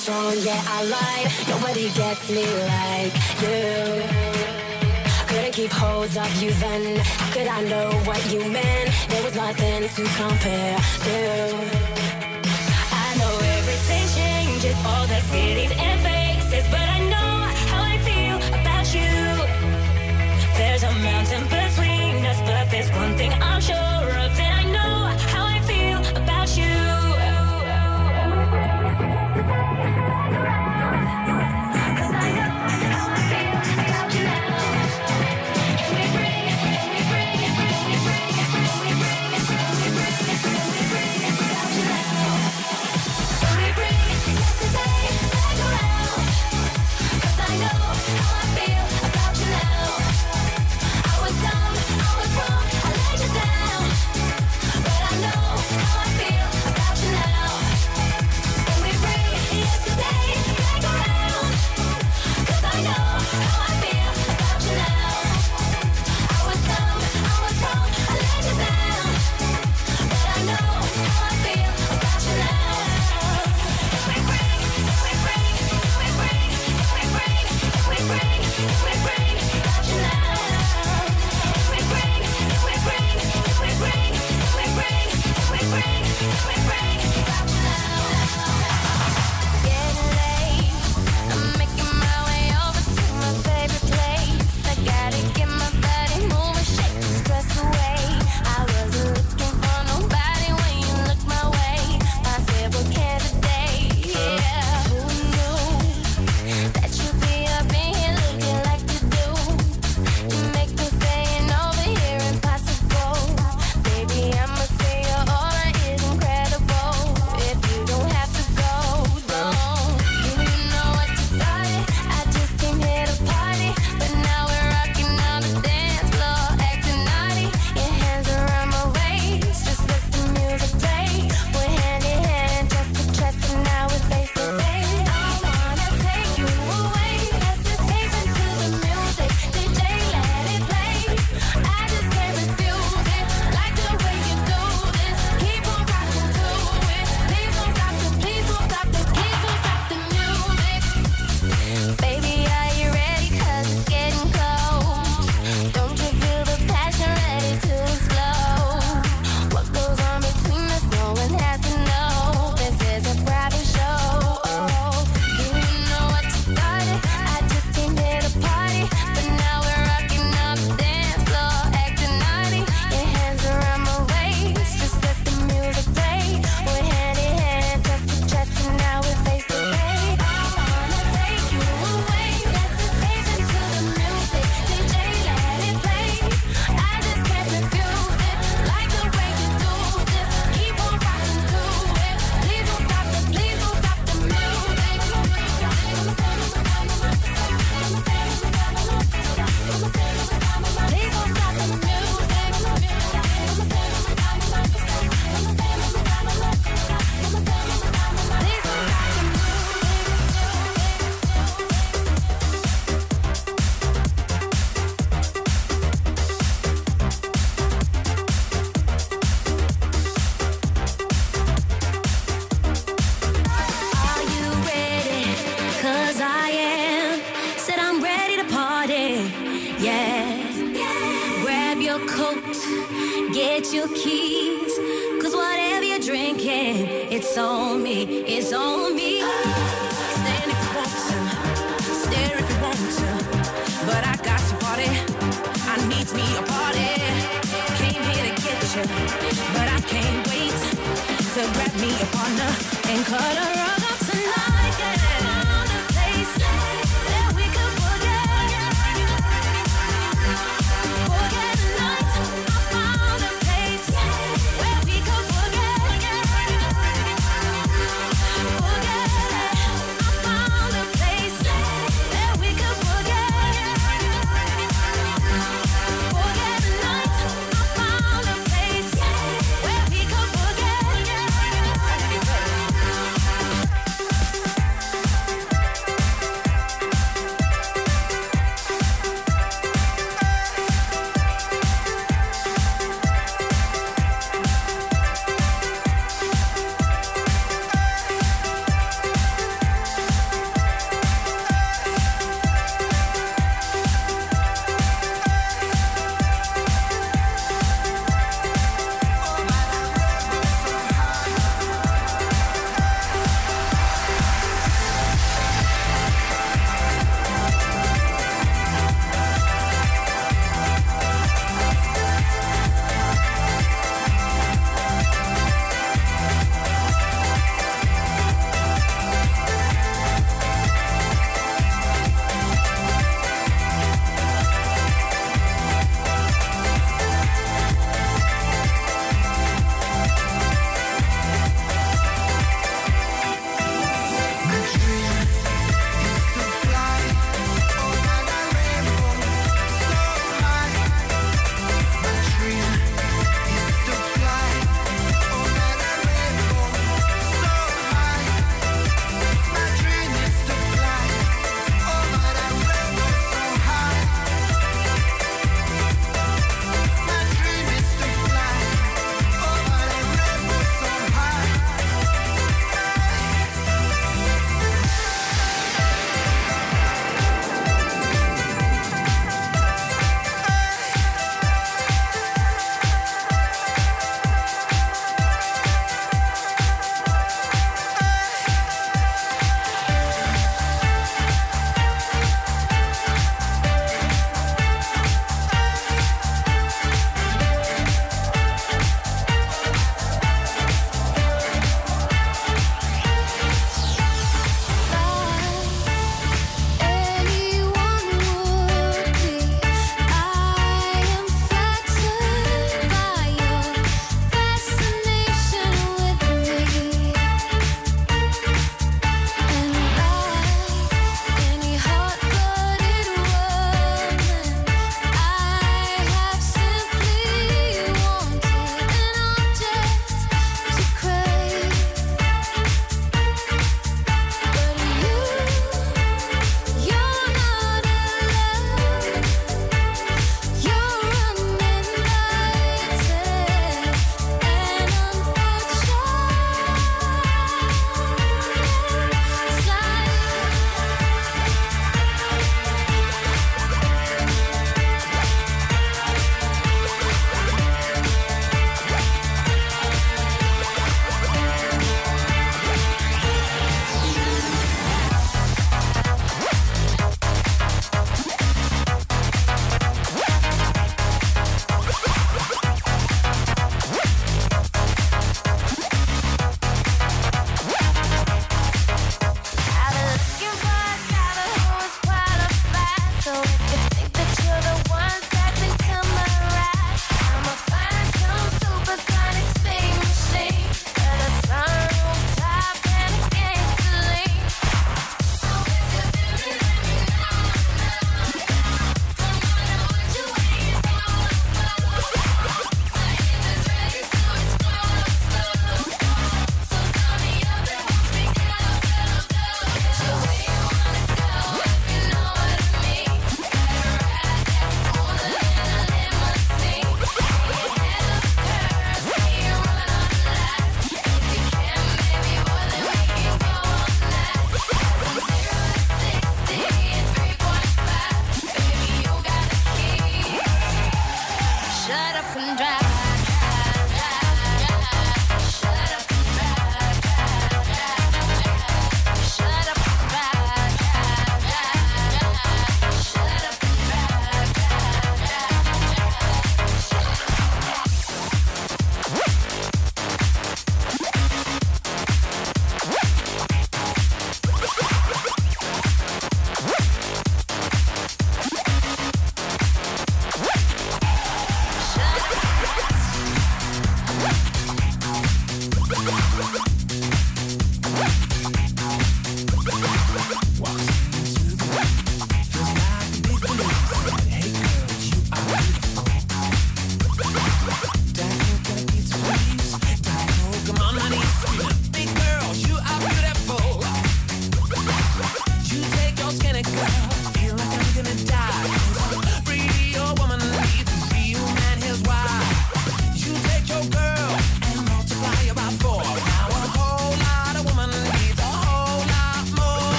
strong, yeah, I lied. Nobody gets me like you. Couldn't keep hold of you then. How could I know what you meant? There was nothing to compare to. I know everything changes, all the cities and me a party. Came here to get you, but I can't wait to grab me a partner and cut her up.